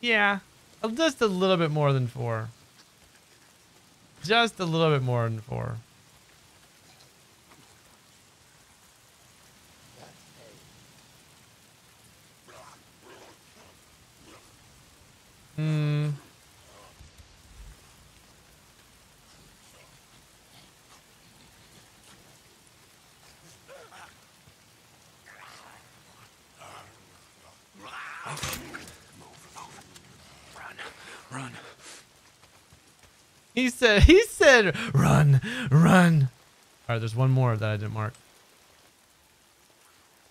Yeah, just a little bit more than four. Just a little bit more than four. He said, he said, run, run. All right, there's one more that I didn't mark.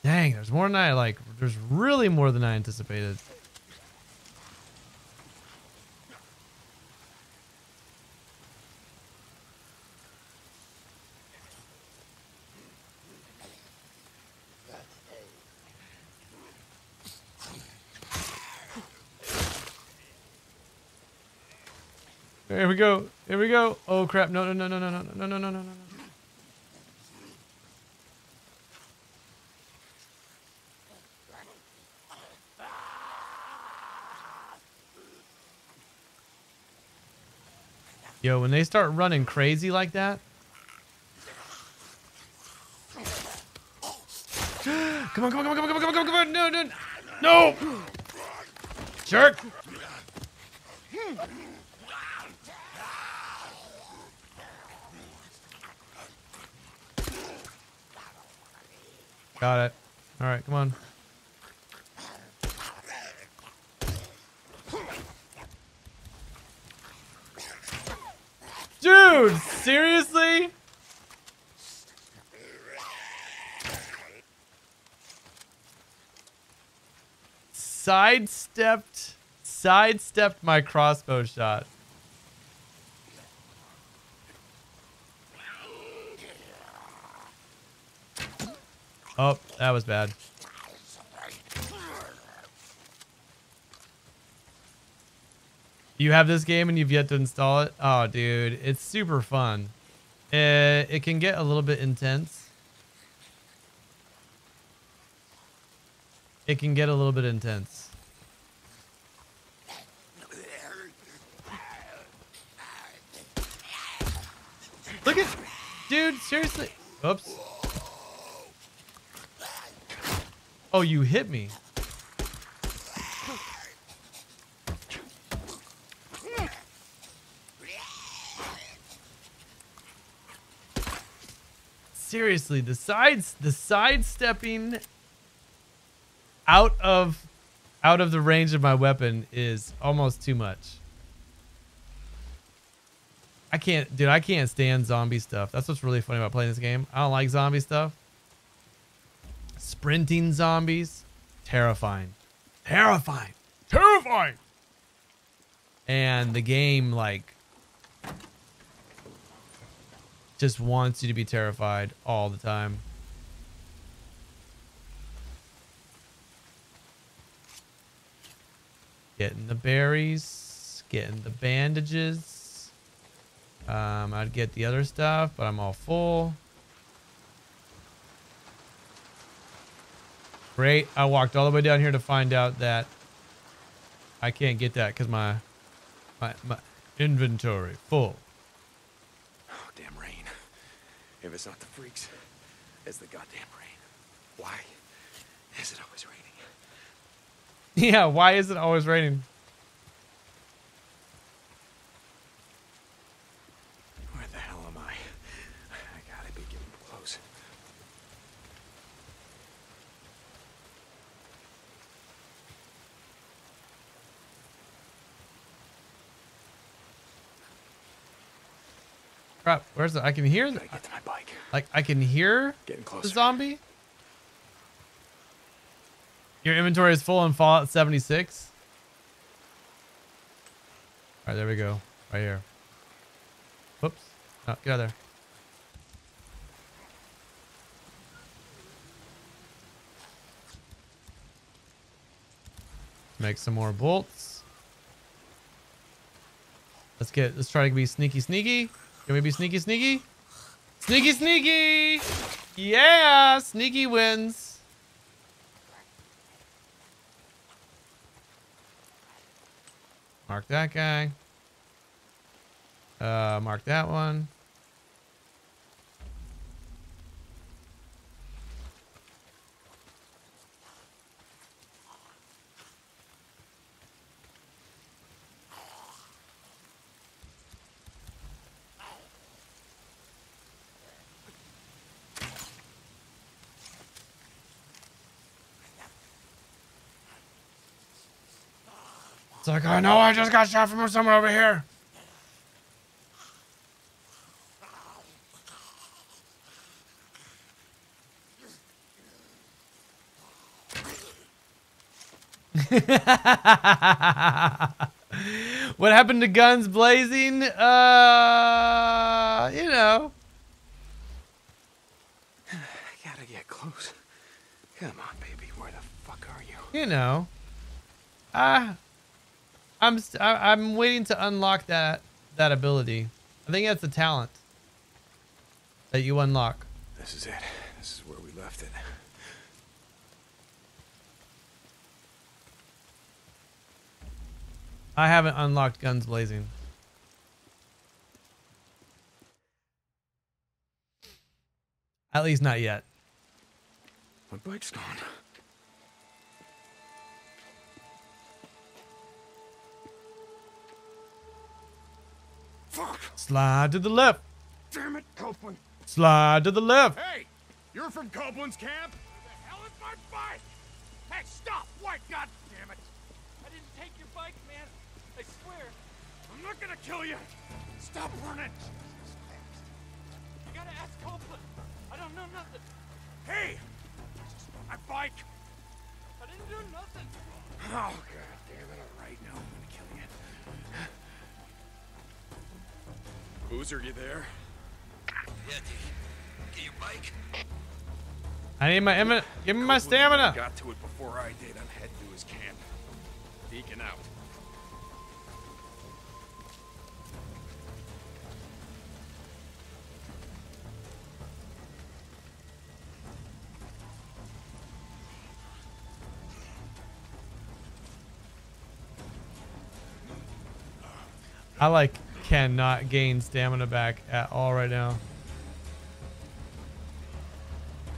Dang, there's more than I like. There's really more than I anticipated. Here we go. Here we go. Oh crap. No, no, no, no, no, no, no, no, no, no, no. Yo, when they start running crazy like that. come on, come on, come on, come on, come on, come on, come on. No, no. No. Jerk. Got it. All right, come on. Dude, seriously? Sidestepped, sidestepped my crossbow shot. Oh, that was bad. You have this game and you've yet to install it? Oh, dude, it's super fun. It, it can get a little bit intense. It can get a little bit intense. Look at... Dude, seriously... Oops. Oh, you hit me. Seriously, the sides, the sidestepping out of out of the range of my weapon is almost too much. I can't, dude, I can't stand zombie stuff. That's what's really funny about playing this game. I don't like zombie stuff. Sprinting zombies. Terrifying. Terrifying. Terrifying. And the game, like, just wants you to be terrified all the time. Getting the berries, getting the bandages. Um, I'd get the other stuff, but I'm all full. Great. I walked all the way down here to find out that I can't get that because my, my my inventory full. Oh, damn rain. If it's not the freaks, it's the goddamn rain. Why is it always raining? Yeah, why is it always raining? crap. Where's the? I can hear. The, get to my bike. Like I can hear. Getting closer. The zombie. Your inventory is full on Fallout 76. All right, there we go. Right here. Oops, Oh, get out there. Make some more bolts. Let's get, let's try to be sneaky sneaky. Can we be sneaky, sneaky? Sneaky, sneaky! Yeah! Sneaky wins. Mark that guy. Uh, mark that one. It's like, I know I just got shot from somewhere over here. what happened to guns blazing? Uh, you know. I gotta get close. Come on, baby. Where the fuck are you? You know. Ah. I'm I, I'm waiting to unlock that that ability. I think that's a talent that you unlock. This is it. This is where we left it. I haven't unlocked guns blazing. At least not yet. My bike's gone. Fuck! Slide to the left. Damn it, Copeland! Slide to the left. Hey! You're from Copeland's camp? Where the hell is my bike? Hey, stop! White God damn it! I didn't take your bike, man. I swear. I'm not gonna kill you! Stop running! You gotta ask Copeland. I don't know nothing. Hey! My bike! I didn't do nothing. Oh, god damn it. Alright, now I'm gonna kill you. Boozer, you there? Yeah, dude. Get your bike. I need my emin- give me my Copeland stamina. Got to it before I did. I'm heading to his camp. Deacon out. I like cannot gain stamina back at all right now.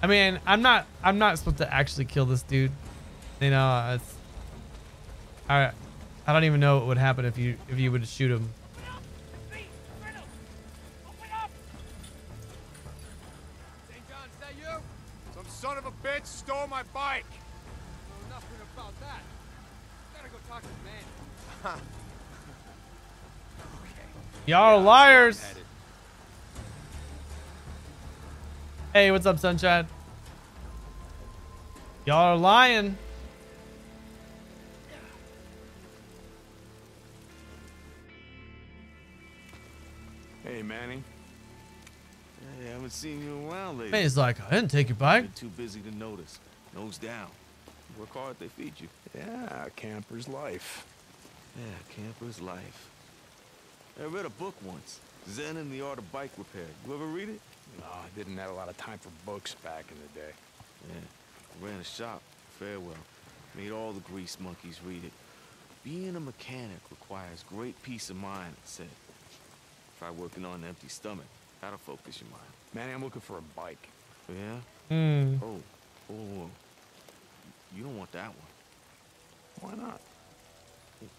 I mean, I'm not I'm not supposed to actually kill this dude. You know, it's I I don't even know what would happen if you if you would shoot him. Lee, Reynolds, open up. St. John, is that you? Some son of a bitch stole my bike! Know nothing about that. Gotta go talk to the man. Y'all are liars. Hey, what's up, Sunshine? Y'all are lying. Hey, Manny. Hey, I haven't seen you in around lately. Man, he's like, I didn't take your bike. Been too busy to notice. Nose down. Work hard, they feed you. Yeah, camper's life. Yeah, camper's life. I read a book once. Zen and the Art of Bike Repair. You ever read it? No, I didn't have a lot of time for books back in the day. Yeah. Ran a shop, Farewell. Made all the grease monkeys read it. Being a mechanic requires great peace of mind, it said. Try working on an empty stomach. That'll focus your mind. Manny, I'm looking for a bike. Yeah? Hmm. Oh, oh, oh. You don't want that one. Why not? It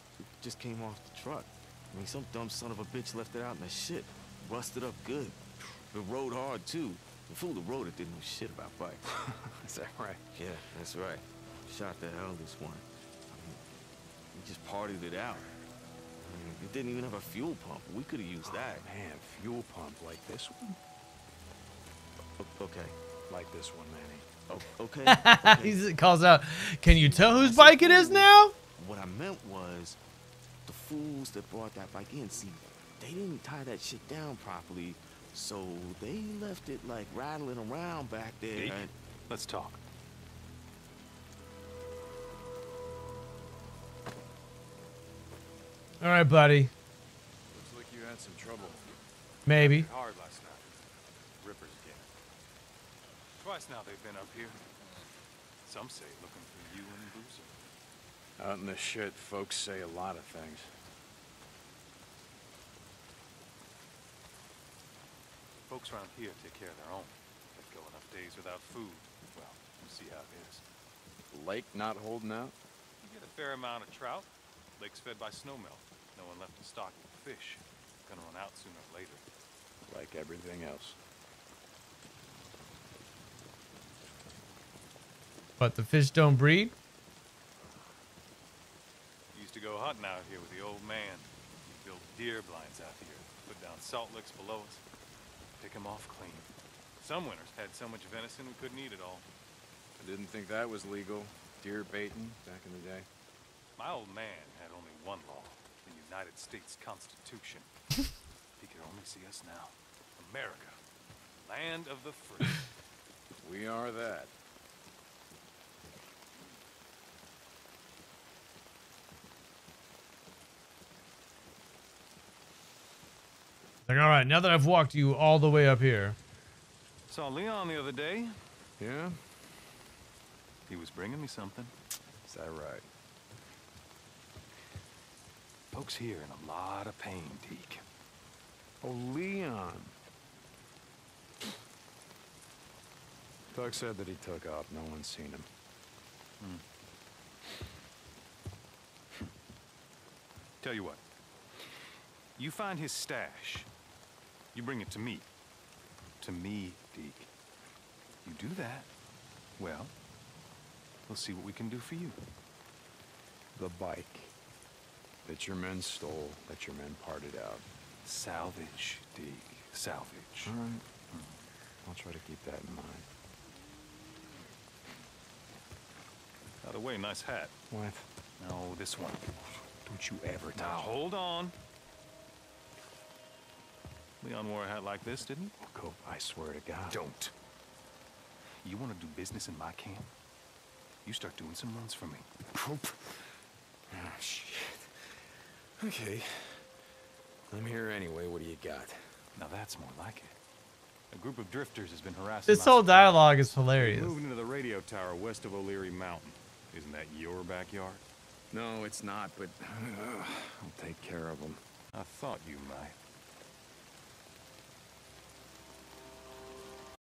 just came off the truck. I mean, some dumb son of a bitch left it out in the shit. Rusted up good. It rode hard, too. The fool that rode it didn't know shit about bikes. Is that right? yeah, that's right. Shot the hell this one. I mean, we just partied it out. I mean, it didn't even have a fuel pump. We could have used that. Oh, man, fuel pump like this one? O- okay. Like this one, Manny. Oh, okay. okay. he calls out, Can you tell whose bike it is now? What I meant was, fools that brought that bike in, see, they didn't tie that shit down properly, so they left it like rattling around back there. Deke, and- let's talk. All right, buddy. Looks like you had some trouble. Maybe. Hard last night. Rippers again. Twice now they've been up here. Some say looking for you and Boozer. Out in the shit, folks say a lot of things. Folks around here take care of their own. Let go enough days without food. Well, you see how it is. Lake not holding out? You get a fair amount of trout. Lake's fed by snowmelt. No one left to stock it with fish. Gonna run out sooner or later. Like everything else. But the fish don't breed. Used to go hunting out here with the old man. He built deer blinds out here. Put down salt licks below us. Pick 'em off clean. Some winters had so much venison we couldn't eat it all. I didn't think that was legal. Deer baiting back in the day. My old man had only one law, the United States Constitution. he could only see us now. America, land of the free. We are that. Like, all right, now that I've walked you all the way up here, Saw Leon the other day. Yeah? He was bringing me something. Is that right? Folks here in a lot of pain, Deke. Oh, Leon. Doug said that he took off. No one's seen him. Hmm. Tell you what. You find his stash. You bring it to me. To me, Deke. You do that, well, we'll see what we can do for you. The bike that your men stole, that your men parted out. Salvage, Deke. Salvage. All right. I'll try to keep that in mind. By the way, nice hat. What? No, this one. Don't you ever Now, tell. hold on. Leon wore a hat like this, didn't he? Cope, I swear to God. Don't. You want to do business in my camp? You start doing some runs for me. Cope. Oh, shit. Okay. I'm here anyway. What do you got? Now that's more like it. A group of drifters has been harassing this whole dialogue is hilarious. Moving into the radio tower west of O'Leary Mountain. Isn't that your backyard? No, it's not, but I'll take care of them. I thought you might.